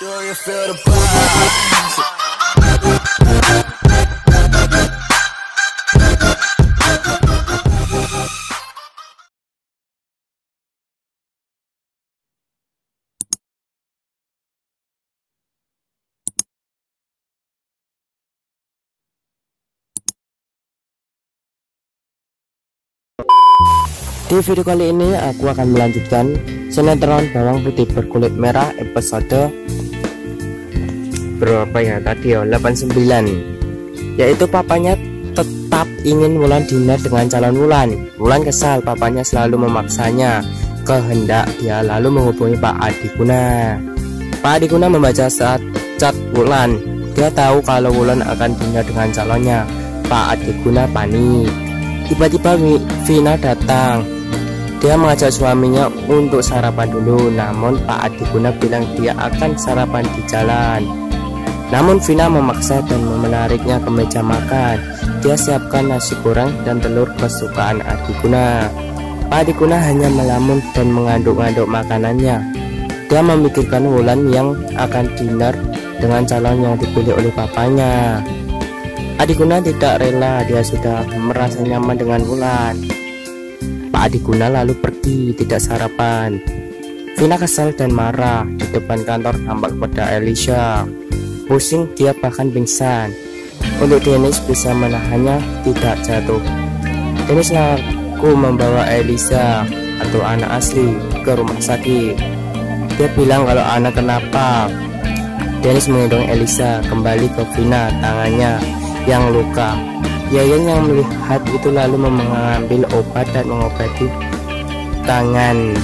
Di video kali ini aku akan melanjutkan sinetron bawang putih berkulit merah episode berapa ya tadi ya 89 yaitu papanya tetap ingin Wulan dinner dengan calon Wulan Wulan kesal papanya selalu memaksanya. Kehendak dia lalu menghubungi Pak Adiguna Pak Adiguna membaca saat chat Wulan dia tahu kalau Wulan akan dinner dengan calonnya. Pak Adiguna panik. Tiba-tiba Vi- Vina datang. Dia mengajak suaminya untuk sarapan dulu, namun Pak Adiguna bilang dia akan sarapan di jalan. Namun Vina memaksa dan menariknya ke meja makan. Dia siapkan nasi goreng dan telur kesukaan Adiguna. Pak Adiguna hanya melamun dan mengaduk-aduk makanannya. Dia memikirkan Wulan yang akan dinner dengan calon yang dipilih oleh papanya. Adiguna tidak rela, dia sudah merasa nyaman dengan Wulan. Pak Adiguna lalu pergi tidak sarapan. Vina kesal dan marah di depan kantor tampak pada Elisha. Pusing dia bahkan pingsan. Untuk Dennis bisa menahannya tidak jatuh. Dennis laku membawa Elisa atau anak asli ke rumah sakit. Dia bilang kalau anak kenapa. Dennis menggendong Elisa kembali ke Vina tangannya yang luka. Yayan yang melihat itu lalu mengambil obat dan mengobati tangan.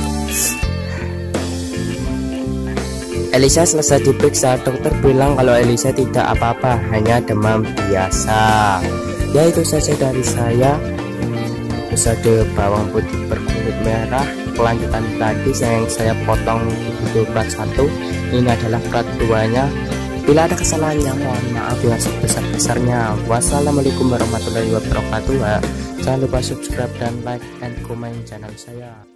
Elisa selesai diperiksa, dokter bilang kalau Elisa tidak apa-apa, hanya demam biasa. Ya itu saja dari saya. Episode bawang putih berkulit merah kelanjutan tadi yang saya potong di video part 1 ini adalah part 2 nya Bila ada kesalahannya mohon maaf yang sebesar-besarnya. Wassalamualaikum warahmatullahi wabarakatuh. Jangan lupa subscribe dan like dan komen channel saya.